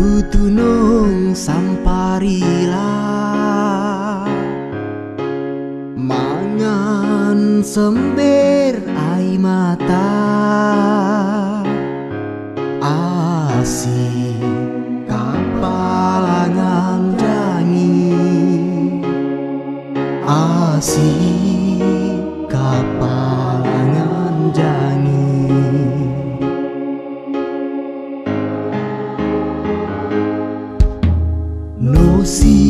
Utunung samparila Mangan sember ai mata. Si kapalangan jani, kapal así.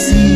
see.